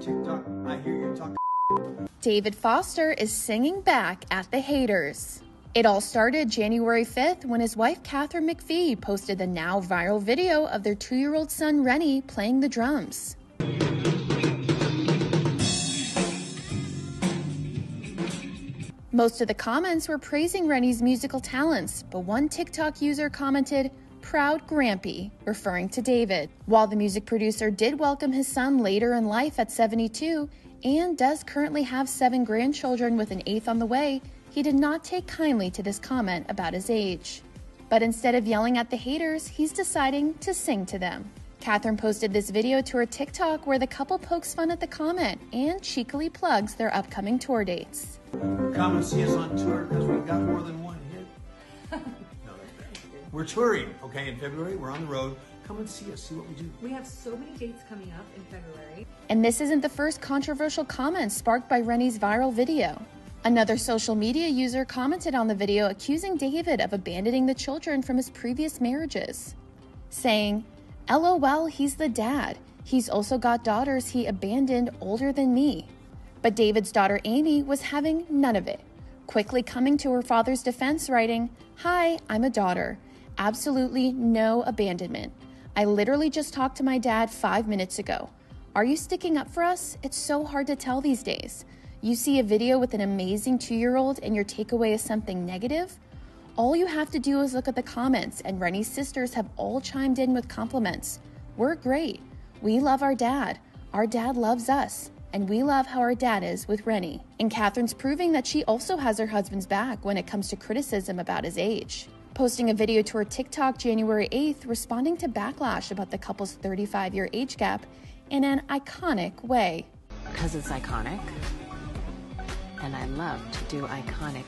TikTok. I hear you. David Foster is singing back at the haters. It all started January 5th when his wife Katharine McPhee posted the now viral video of their two year old son Rennie playing the drums. Most of the comments were praising Rennie's musical talents, but one TikTok user commented, Proud Grampy, referring to David. While the music producer did welcome his son later in life at 72 and does currently have seven grandchildren with an eighth on the way, he did not take kindly to this comment about his age. But instead of yelling at the haters, he's deciding to sing to them. Katharine posted this video to her TikTok where the couple pokes fun at the comment and cheekily plugs their upcoming tour dates. Come and see us on tour because we've got more than one We're touring, okay, in February. We're on the road. Come and see us, see what we do. We have so many dates coming up in February. And this isn't the first controversial comment sparked by Rennie's viral video. Another social media user commented on the video accusing David of abandoning the children from his previous marriages, saying, LOL, he's the dad. He's also got daughters he abandoned older than me. But David's daughter Amy was having none of it, quickly coming to her father's defense, writing, Hi, I'm a daughter. Absolutely no abandonment. I literally just talked to my dad five minutes ago. Are you sticking up for us? It's so hard to tell these days. You see a video with an amazing two year old and your takeaway is something negative? All you have to do is look at the comments, and Rennie's sisters have all chimed in with compliments. We're great. We love our dad. Our dad loves us. And we love how our dad is with Rennie. And Katharine's proving that she also has her husband's back when it comes to criticism about his age. Posting a video to her TikTok January 8th, responding to backlash about the couple's 35 year age gap in an iconic way. Because it's iconic. And I love to do iconic